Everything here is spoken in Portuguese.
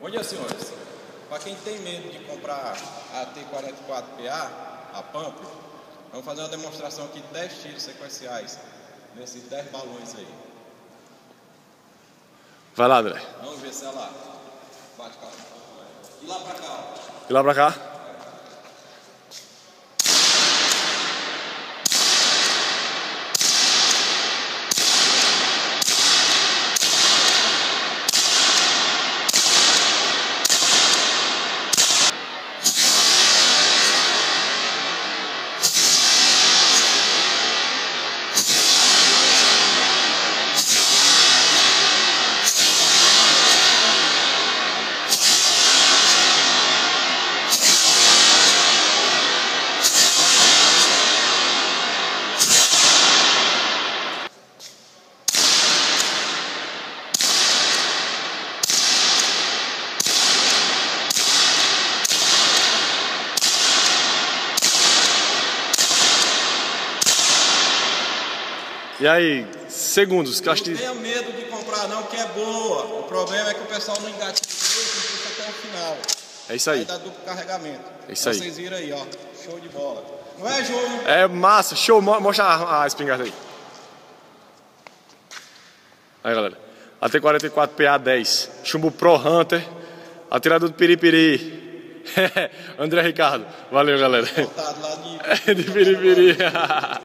Bom dia, senhores. Para quem tem medo de comprar a T44PA, a Pump, vamos fazer uma demonstração aqui de 10 tiros sequenciais nesses 10 balões aí. Vai lá, André. Vamos ver se ela bate. E lá pra cá, ó. E lá pra cá? E aí, segundos, que eu acho Não que. tenha medo de comprar não, que é boa. O problema é que o pessoal não engatilha direito até o final. É isso Aí aí. dá duplo carregamento. É isso aí. Vocês viram aí, ó. Show de bola. Não é, João? É massa, show, mo- mostra a, a espingarda aí. Aí, galera. A T44 PA10, chumbo Pro Hunter, atirador do Piripiri. André Ricardo, valeu, galera. Lá de. De Piripiri.